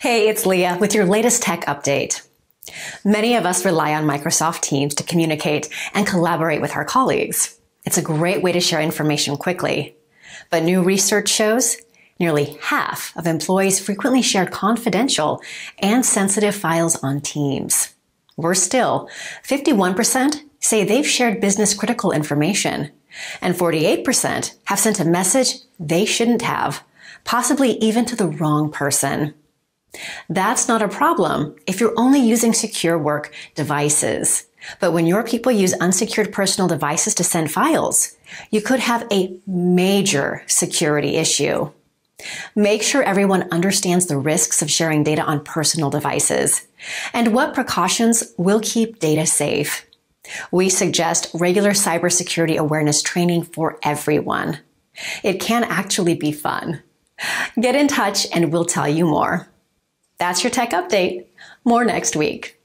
Hey, it's Leah with your latest tech update. Many of us rely on Microsoft Teams to communicate and collaborate with our colleagues. It's a great way to share information quickly. But new research shows nearly half of employees frequently share confidential and sensitive files on Teams. Worse still, 51% say they've shared business critical information, and 48% have sent a message they shouldn't have, possibly even to the wrong person. That's not a problem if you're only using secure work devices. But when your people use unsecured personal devices to send files, you could have a major security issue. Make sure everyone understands the risks of sharing data on personal devices and what precautions will keep data safe. We suggest regular cybersecurity awareness training for everyone. It can actually be fun. Get in touch and we'll tell you more. That's your tech update. More next week.